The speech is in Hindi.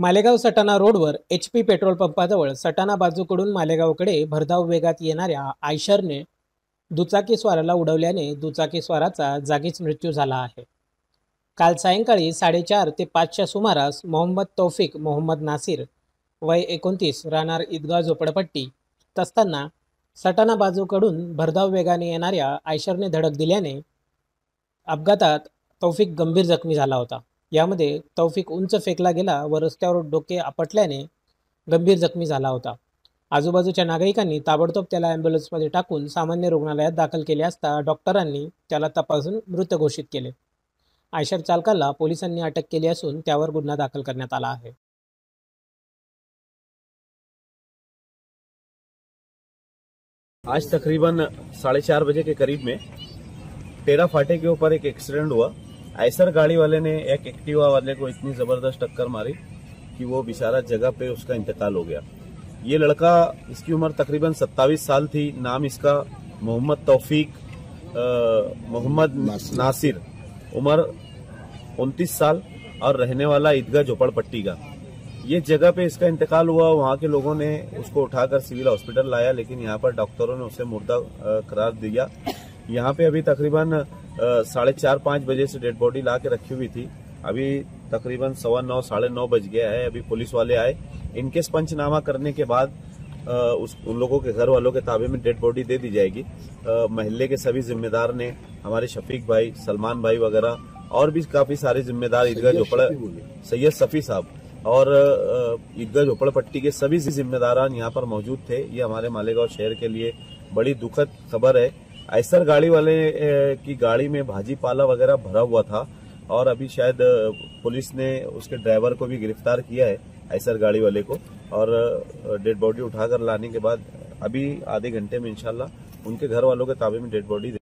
मालेगाव सटाणा रोडवर एच पी पेट्रोल पंपाजवळ सटाणा बाजूकडून मालेगावकडे भरधाव वेगात येणाऱ्या आयशरने दुचाकीस्वाराला उडवल्याने दुचाकीस्वाराचा जागीच मृत्यू झाला आहे. काल सायंकाळी साडेचार ते पाचच्या सुमारास मोहम्मद तौफिक मोहम्मद नासिर वय एकोणतीस राहणार ईदगाव झोपडपट्टी असताना सटाणा बाजूकडून भरधाव वेगाने येणाऱ्या आयशरने धडक दिल्याने अपघातात तौफिक गंभीर जखमी झाला होता. यामध्ये तौफिक उंच फेकला गेला व रस्त्यावर डोके आपटल्याने गंभीर जखमी झाला होता. आजूबाजूच्या नागरिकांनी ताबडतोब त्याला ॲम्ब्युलन्समध्ये टाकून सामान्य रुग्णालयात दाखल केले असता डॉक्टरांनी त्याला तपासून मृत घोषित केले. आयशर चालकाला पोलिसांनी अटक केली असून त्यावर गुन्हा दाखल करण्यात आला आहे. आज तकरीबन साढ़े चार बजे के करीब में टेरा फाटे के ऊपर एक एक्सीडेंट हुआ। ऐसर गाड़ी वाले ने एक एक्टिवा वाले को इतनी ज़बरदस्त टक्कर मारी कि वो बेचारा जगह पे उसका इंतकाल हो गया। ये लड़का इसकी उम्र तकरीबन 27 साल थी। नाम इसका मोहम्मद तौफीक मोहम्मद नासिर। उम्र 29 साल और रहने वाला ईदगाह झोपड़पट्टी का। ये जगह पे इसका इंतकाल हुआ। वहाँ के लोगों ने उसको उठाकर सिविल हॉस्पिटल लाया लेकिन यहाँ पर डॉक्टरों ने उसे मुर्दा करार दिया। यहाँ पे अभी तकरीबन साढ़े चार पाँच बजे से डेड बॉडी ला के रखी हुई थी। अभी तकरीबन सवा नौ साढ़े नौ बज गया है। अभी पुलिस वाले आए। इनकेस पंचनामा करने के बाद अ, उस उन लोगों के घर वालों के ताबे में डेड बॉडी दे दी जाएगी। मोहल्ले के सभी जिम्मेदार ने हमारे शफीक भाई सलमान भाई वगैरह और भी काफ़ी सारे जिम्मेदार ईदगाह झोपड़ा सैयद सफी साहब और ईदगाह झोपड़ पट्टी के सभी जिम्मेदारान यहाँ पर मौजूद थे। ये हमारे मालेगांव शहर के लिए बड़ी दुखद खबर है। ऐसर गाड़ी वाले की गाड़ी में भाजी पाला वगैरह भरा हुआ था और अभी शायद पुलिस ने उसके ड्राइवर को भी गिरफ़्तार किया है ऐसर गाड़ी वाले को। और डेड बॉडी उठाकर लाने के बाद अभी आधे घंटे में इंशाल्लाह उनके घर वालों के ताबे में डेड बॉडी